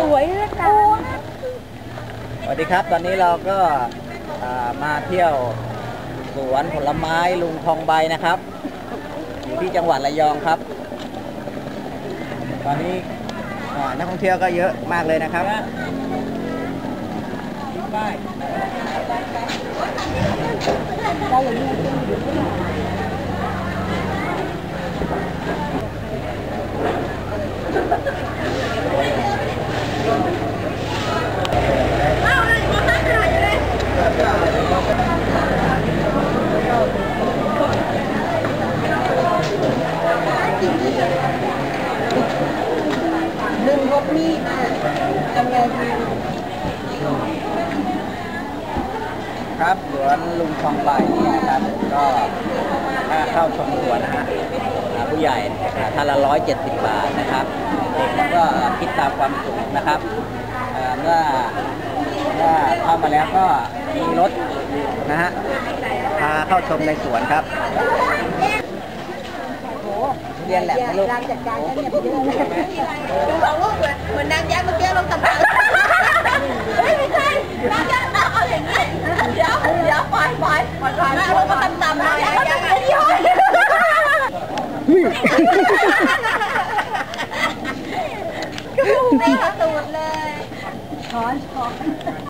สวยนะคะสวัสดีครับ ตอนนี้เราก็มาเที่ยวสวนผลไม้ลุงทองใบนะครับ อยู่ที่จังหวัดระยองครับ ตอนนี้นักท่องเที่ยวก็เยอะมากเลยนะครับป้าย หนึ่งรถมีจำแนกนะครับสวนลุงทองใบนี่นะครับก็ค่าเข้าชมสวนนะฮะผู้ใหญ่ท่านละร้อยเจ็ดสิบบาทนะครับเด็กก็คิดตามความสุขนะครับเอ่อเมื่อเมื่อเข้ามาแล้วก็มีรถนะฮะพาเข้าชมในสวนครับ เรียนแหลมไหมลูกรางจัดการก็เนี่ยเยอะเลยดูของลูกเหมือนเหมือนนางยักษ์เมื่อกี้ลงตำนานเฮ้ยไม่ใช่นางยักษ์เอาอย่างนี้เดี๋ยวเดี๋ยวปล่อยปล่อยปล่อยปล่อยลงมาตำๆนางยักษ์ก็เป็นยี่ห้อก็ลูกแม่ตูดเลยช้อนช้อน